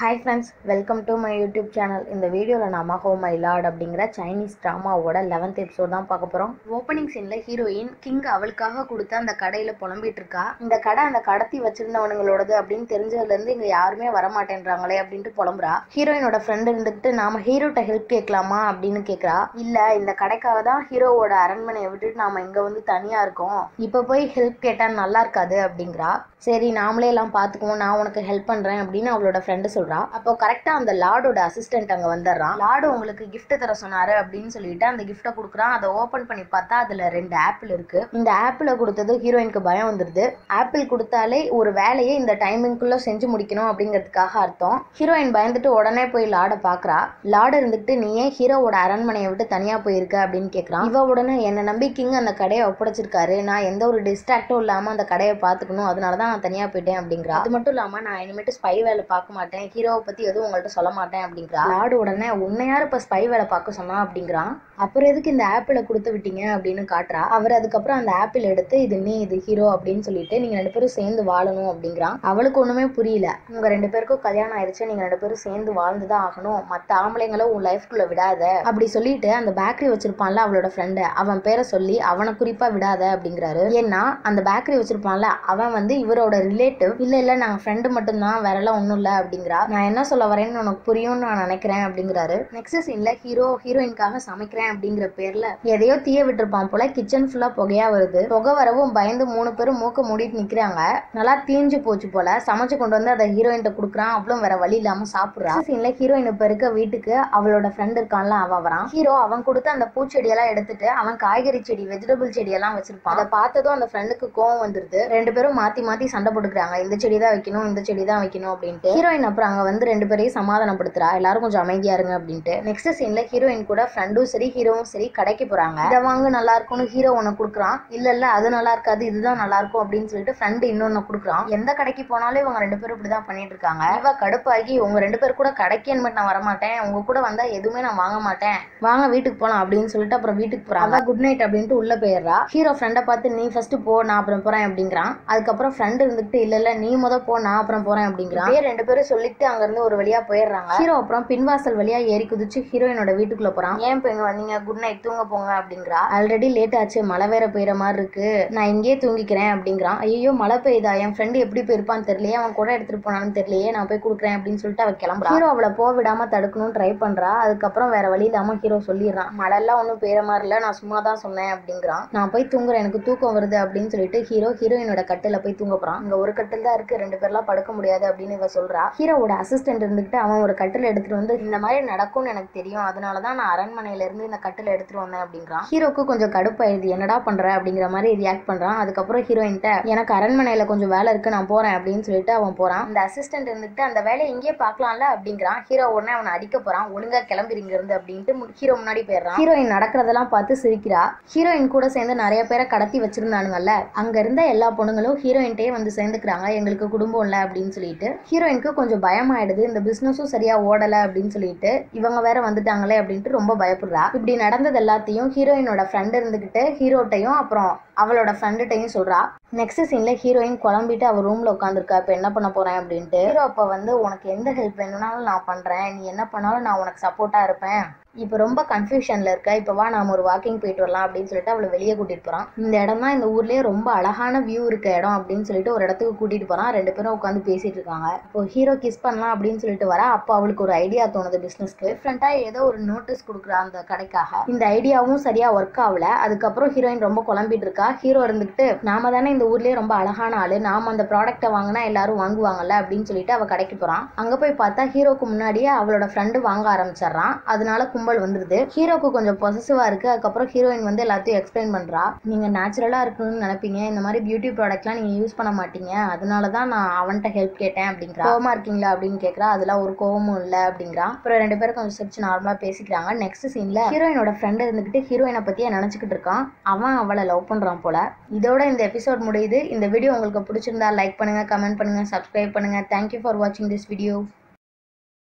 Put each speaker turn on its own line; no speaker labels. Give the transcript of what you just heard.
Hi friends welcome to my YouTube channel இந்த வீடியோவில் நாம ஹோ மை லார்ட் அப்படிங்கிற சைனீஸ் ட்ராமாவோட லெவன்த் எபிசோட் தான் பார்க்க போகிறோம் ஓப்பனிங் சீனில் ஹீரோயின் கிங் அவளுக்காக கொடுத்த அந்த கடையில் புலம்பிட்டு இருக்கா இந்த கடை அந்த கடத்தி வச்சிருந்தவனுங்களோடது அப்படின்னு தெரிஞ்சதுலேருந்து இங்கே யாருமே வரமாட்டேன்றாங்களே அப்படின்ட்டு புலம்புறா. ஹீரோயினோட ஃப்ரெண்டு இருந்துக்கிட்டு நாம ஹீரோட்ட ஹெல்ப் கேட்கலாமா? அப்படின்னு கேட்குறா இல்லை இந்த கடைக்காக தான் ஹீரோவோட அரண்மனையை விட்டுட்டு நாம இங்கே வந்து தனியாக இருக்கோம். இப்போ போய் ஹெல்ப் கேட்டால் நல்லா இருக்காது அப்படிங்கிறா. சரி நாமளே எல்லாம் பார்த்துக்குவோம். நான் உனக்கு ஹெல்ப் பண்ணுறேன் அப்படின்னு அவளோட ஃப்ரெண்டு சொல்கிறா அப்போ கரெக்டாக அந்த லார்டோட அசிஸ்டன்ட் அங்கே வந்துடுறான். லார்டு உங்களுக்கு கிஃப்ட் தர சொன்னாரு அப்படின்னு சொல்லிட்டு அந்த கிஃப்ட்டை கொடுக்குறான். அதை ஓப்பன் பண்ணி பார்த்தா அதில் ரெண்டு ஆப்பிள் இருக்கு. இந்த ஆப்பிளை கொடுத்தது ஹீரோயினுக்கு பயம் வந்துடுது ஆப்பிள் கொடுத்தாலே ஒரு வேலையை இந்த டைமிங்குள்ளே செஞ்சு முடிக்கணும் அப்படிங்கிறதுக்காக அர்த்தம். ஹீரோயின் பயந்துட்டு உடனே போய் லார்டை பார்க்குறா. லார்டு இருந்துட்டு நீ ஏன் ஹீரோவோட அரண்மனையை விட்டு தனியாக போயிருக்க? அப்படின்னு கேட்குறான் இவ உடனே என்னை நம்பி கிங் அந்த கடையை ஒப்படைச்சிருக்காரு. நான் எந்த ஒரு டிஸ்ட்ராக்டும் இல்லாமல் அந்த கடையை பார்த்துக்கணும். அதனால தான் நான் தனியாக போயிட்டேன். அப்படிங்கிறா. அது மட்டும் இல்லாமல் நான் இனிமேட்டு ஸ்பை வேலை பார்க்க மாட்டேன். ஹீரோவை பற்றி எதுவும் உங்கள்கிட்ட சொல்ல மாட்டேன் அப்படிங்கிறா? லார்டு உடனே உன்னை யார் இப்போ ஸ்பை வேலை பார்க்க சொன்னா? அப்படிங்கிறான் அப்புறம் எதுக்கு இந்த ஆப்பிளை கொடுத்து விட்டீங்க? அப்படின்னு காட்டுறா. அவர் அதுக்கப்புறம் அந்த ஆப்பிள் எடுத்து இது நீ இது ஹீரோ அப்படின்னு சொல்லிட்டு நீங்க ரெண்டு பேரும் சேர்ந்து வாழணும் அப்படிங்கிறான் அவளுக்கு ஒண்ணுமே புரியல. உங்க ரெண்டு பேருக்கும் கல்யாணம் ஆயிடுச்சு நீங்க ரெண்டு பேரும் சேர்ந்து வாழ்ந்துதான் ஆகணும். மத்த ஆம்பளைங்களும் உன் லைஃப்குள்ள விடாத. அப்படி சொல்லிட்டு அந்த பேக்கரி வச்சிருப்பான்ல அவளோட ஃப்ரெண்டு அவன் பேரை சொல்லி அவனை குறிப்பா விடாத அப்படிங்கிறாரு. ஏன்னா அந்த பேக்கரி வச்சிருப்பான்ல அவன் வந்து இவரோட ரிலேட்டிவ் இல்ல இல்ல நாங்க ஃப்ரெண்டு மட்டும்தான். வேற எல்லாம் ஒண்ணும் இல்ல அப்படிங்கிறா. நான் என்ன சொல்ல வரேன்னு உனக்கு புரியும்னு நான் நினைக்கிறேன் அப்படிங்கிறாரு. நெக்ஸ்ட் சீனில் ஹீரோ ஹீரோயின்காக சமைக்கிறேன் அப்படிங்கிற பேரில் எதையோ தீய விட்டுருப்பான் போல கிச்சன் ஃபுல்லாக புகையாக வருது. புகை வரவும் பயந்து மூணு பேரும் மூக்க மூடிட்டு நிக்கிறாங்க. நல்லா தீஞ்சு போச்சு போல சமைச்சு கொண்டு வந்து அதை ஹீரோயின்ட்ட கொடுக்குறான். அவ்வளோ வேற வழி இல்லாமல் சாப்பிட்றான் சீனில் ஹீரோயின் இப்போ இருக்க வீட்டுக்கு அவளோட ஃப்ரெண்ட் இருக்கான்ல அவன் வரான். ஹீரோ அவன் கொடுத்த அந்த பூச்செடியெல்லாம் எடுத்துட்டு அவன் காய்கறி செடி வெஜிடபிள் செடி எல்லாம் வச்சிருப்பான். அதை பார்த்ததும் அந்த ஃப்ரெண்டுக்கு கோவம் வந்துருது. ரெண்டு பேரும் மாத்தி மாத்தி சண்டை போட்டுக்கிறாங்க. இந்த செடி தான் வைக்கணும் இந்த செடி தான் வைக்கணும் அப்படின்ட்டு. ஹீரோயின் அப்புறம் அங்கே வந்து ரெண்டு பேரையும் சமாதானப்படுத்துறா. எல்லாரும் கொஞ்சம் அமைதியா இருங்க அப்படின்ட்டு. நெக்ஸ்ட் சீன்ல ஹீரோயின் கூட ஃப்ரெண்டும் சரி ஹீரோவும் சரி கடைக்கு போறாங்க. இதை வாங்க நல்லா இருக்கும்னு ஹீரோ ஒன்னு கொடுக்குறான். இல்ல இல்ல அது நல்லா இருக்காது இதுதான் நல்லா இருக்கும் அப்படின்னு சொல்லிட்டு ஃப்ரெண்டு இன்னொன்னு கொடுக்குறான். எந்த கடைக்கு போனாலும் இவங்க ரெண்டு பேரும் இப்படிதான் பண்ணிட்டு இருக்காங்க. இவ கடுப்பாகி உங்க ரெண்டு பேர் கூட கடைக்கு மட்டும் நான் வரமாட்டேன். உங்க கூட வந்தா எதுவுமே நான் வாங்க மாட்டேன். வாங்க வீட்டுக்கு போலாம் அப்படின்னு சொல்லிட்டு அப்புறம் வீட்டுக்கு போறாங்க. குட் நைட் அப்படின்ட்டு உள்ள போயிடுறா. ஹீரோ ஃப்ரெண்டை பார்த்து நீ ஃபர்ஸ்ட் போ நான் அப்புறம் போறேன் அப்படிங்கிறான். அதுக்கப்புறம் ஃப்ரெண்ட் இருந்துட்டு இல்ல இல்ல நீ முத போ நான் அப்புறம் போறேன் அப்படிங்கிறான். ரெண்டு பேரும் சொல்லி அங்க இருந்து ஒரு வழியா போயிடுறாங்க. ஹீரோ அப்புறம் பின்வாசல் வழியா ஏறி குதிச்சு ஹீரோயினோட வீட்டுக்குள்ள போறான். ஏன் இப்போ இங்க வந்தீங்க? குட் நைட் தூங்க போங்க அப்படிங்கிறா. ஆல்ரெடி லேட் ஆச்சு. மழை வேற பெய்யற மாதிரி இருக்கு. நான் இங்கேயே தூங்கிக்கிறேன் அப்படிங்கிறான். ஐயோ மழை பெய்யுதா? என் ஃப்ரெண்டு எப்படி போயிருப்பான்னு தெரியலையே. அவன் கூட எடுத்துட்டு போனான்னு தெரியலையே. நான் போய் கொடுக்குறேன் அப்படின்னு சொல்லிட்டு அவ கிளம்புறா. ஹீரோ அவளை போக விடாம தடுக்கணும்னு ட்ரை பண்றா. அதுக்கப்புறம் வேற வழி இல்லாம ஹீரோ சொல்லிடுறான். மழை எல்லாம் ஒன்றும் பெய்யற மாதிரி இல்ல. நான் சும்மா தான் சொன்னேன் அப்படிங்கிறான். நான் போய் தூங்குறேன். எனக்கு தூக்கம் வருது அப்படின்னு சொல்லிட்டு ஹீரோ ஹீரோயினோட கட்டில போய் தூங்க போறான். இங்க ஒரு கட்டில் தான் இருக்கு. ரெண்டு பேர்லாம் படுக்க முடியாது அப்படின்னு இவ சொல்றா. ஹீரோவோட அசிஸ்டன்ட் இருந்துகிட்டு அவன் ஒரு கட்டில் எடுத்துட்டு வந்து இந்த மாதிரி நடக்கும்னு எனக்கு தெரியும். அதனால தான் நான் அரண்மனையில இருந்து இந்த கட்டில் எடுத்துட்டு வந்தேன் அப்படிங்கிறான். ஹீரோக்கு கொஞ்சம் கடுப்பாயிருது. என்னடா பண்ற? அப்படிங்கிற மாதிரி ரியாக்ட் பண்றான். அதுக்கப்புறம் ஹீரோயின்ட்ட எனக்கு அரண்மனையில கொஞ்சம் வேலை இருக்கு நான் போறேன் அப்படின்னு சொல்லிட்டு அவன் போறான். அந்த அசிஸ்டன்ட் இருந்துட்டு அந்த வேலையை இங்கேயே பார்க்கலாம்ல அப்படிங்கிறான். ஹீரோ உடனே அவனை அடிக்க போறான். ஒழுங்கா கிளம்புறீங்க இருந்து அப்படின்ட்டு ஹீரோ முன்னாடி போயிடுறான். ஹீரோயின் நடக்கிறதெல்லாம் பார்த்து சிரிக்கிறா. ஹீரோயின் கூட சேர்ந்து நிறைய பேரை கடத்தி வச்சிருந்தானுங்கல்ல. அங்க இருந்த எல்லா பொண்ணுங்களும் ஹீரோயின்ட்டே வந்து சேர்ந்துக்கிறாங்க. எங்களுக்கு குடும்பம் இல்லை அப்படின்னு சொல்லிட்டு ஹீரோயினுக்கு கொஞ்சம் பயம் பயமாயிடுது இந்த பிசினஸும் சரியா ஓடல அப்படின்னு சொல்லிட்டு இவங்க வேற வந்துட்டாங்களே அப்படின்ட்டு ரொம்ப பயப்படுறா. இப்படி நடந்தது எல்லாத்தையும் ஹீரோயினோட ஃப்ரெண்ட் இருந்துகிட்டு ஹீரோட்டையும் அப்புறம் அவளோட ஃப்ரெண்டுகிட்டையும் சொல்றா. நெக்ஸ்ட் சீனில் ஹீரோயின் குழம்பிட்டு அவர் ரூமில் உட்காந்துருக்கா இப்போ என்ன பண்ண போகிறேன் அப்படின்ட்டு. ஹீரோ அப்போ வந்து உனக்கு எந்த ஹெல்ப் வேணும்னாலும் நான் பண்ணுறேன் நீ என்ன பண்ணாலும் நான் உனக்கு சப்போர்ட்டாக இருப்பேன். இப்போ ரொம்ப கன்ஃபியூஷனில் இருக்க. இப்போ வா நாம் ஒரு வாக்கிங் போயிட்டு வரலாம் அப்படின்னு சொல்லிட்டு அவளை வெளியே கூட்டிகிட்டு போகிறான் இந்த இடம் தான் இந்த ஊர்லேயே ரொம்ப அழகான வியூ இருக்க இடம் அப்படின்னு சொல்லிட்டு ஒரு இடத்துக்கு கூட்டிகிட்டு போகிறான் ரெண்டு பேரும் உட்காந்து பேசிட்டு இருக்காங்க. இப்போ ஹீரோ கிஸ் பண்ணலாம் அப்படின்னு சொல்லிட்டு வர. அப்போ அவளுக்கு ஒரு ஐடியா தோணுது பிஸ்னஸ்க்கு டிஃப்ரெண்ட்டாக ஏதோ ஒரு நோட்டீஸ் கொடுக்குறா அந்த கடைக்காக. இந்த ஐடியாவும் சரியாக ஒர்க் ஆகல. அதுக்கப்புறம் ஹீரோயின் ரொம்ப குழம்பிட்டு இருக்கா. ஹீரோ இருந்துக்கிட்டு நாம தானே இந்த ஊர்லேயே ரொம்ப அழகான ஆள். நாம் அந்த ப்ராடக்ட்டை வாங்கினா எல்லாரும் வாங்குவாங்கல்ல அப்படின்னு சொல்லிட்டு அவள் கடைக்கு போகிறான் அங்கே போய் பார்த்தா ஹீரோக்கு முன்னாடியே அவளோட ஃப்ரெண்டு வாங்க ஆரம்பிச்சிடுறான். அதனால கும்பல் வந்துடுது ஹீரோக்கு கொஞ்சம் பொசசிவாக இருக்குது அதுக்கப்புறம் ஹீரோயின் வந்து எல்லாத்தையும் எக்ஸ்பிளைன் பண்ணுறா நீங்கள் நேச்சுரலாக இருக்கணும்னு நினைப்பீங்க. இந்த மாதிரி பியூட்டி ப்ராடக்ட்லாம் நீங்கள் யூஸ் பண்ண மாட்டீங்க. அதனால தான் நான் அவன்கிட்ட ஹெல்ப் கேட்டேன் அப்படிங்கிறா. கோவமாக இருக்கீங்களா அப்படின்னு கேட்குறா அதெல்லாம் ஒரு கோவமும் இல்லை அப்படிங்கிறா. அப்புறம் ரெண்டு பேரும் கொஞ்சம் சிரிச்சு நார்மலாக பேசிக்கிறாங்க. நெக்ஸ்ட் சீனில் ஹீரோயினோட ஃப்ரெண்ட் இருந்துகிட்டு ஹீரோயினை பற்றியே நினச்சிக்கிட்டு இருக்கான். அவன் அவளை லவ் பண்ணுறான் போல. இதோட இந்த எபிசோட் முடியுது. இந்த வீடியோ உங்களுக்கு பிடிச்சிருந்தா லைக் பண்ணுங்க கமெண்ட் பண்ணுங்கள் சப்ஸ்கிரைப் பண்ணுங்க. தேங்க்யூ ஃபார் வாட்சிங் திஸ் வீடியோ